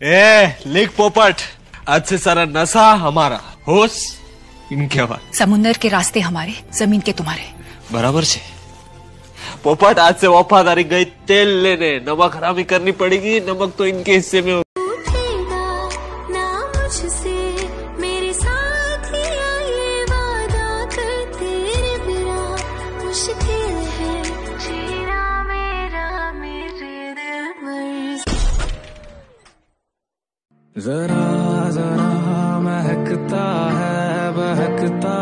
ए लिख पोपट आज से सारा नशा हमारा। होश इनके बाद समुन्दर के रास्ते हमारे ज़मीन के तुम्हारे। बराबर से पोपट आज से वफादारी गई तेल लेने। नमक हरामी करनी पड़ेगी नमक तो इनके हिस्से में जरा जरा महकता है बहकता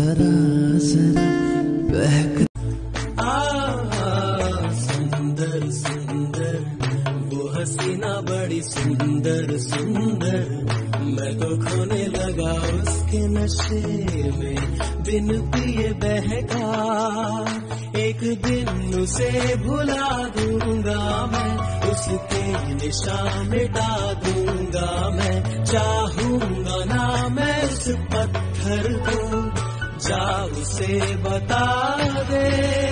जरा सुंदर वो हसीना बड़ी सुंदर सुंदर। मैं तो खोने लगा उसके नशे में बिन पिए बहका। एक दिन उसे भुला दूँगा मैं, उसके निशान मिटा दूँगा मैं। चाहूँगा ना मैं उस पत्थर को जा उसे बता दे।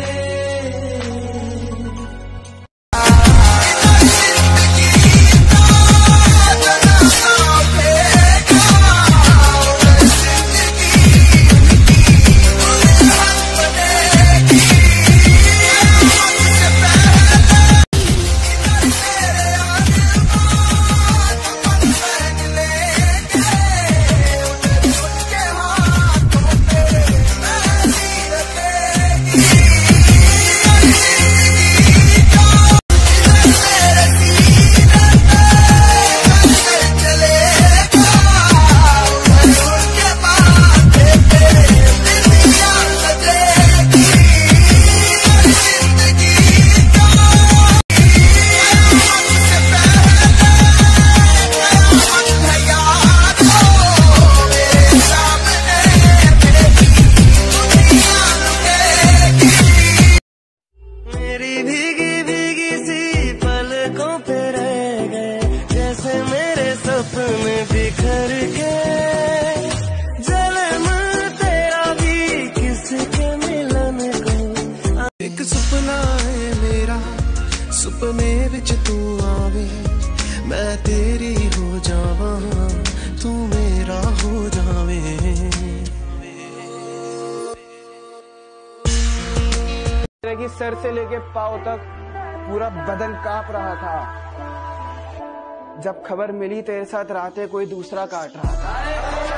विच तू आवे, मैं तेरी हो जावा, तू मेरा हो जावे। कि सर से लेके पाँव तक पूरा बदन काँप रहा था। जब खबर मिली तेरे साथ रातें कोई दूसरा काट रहा था।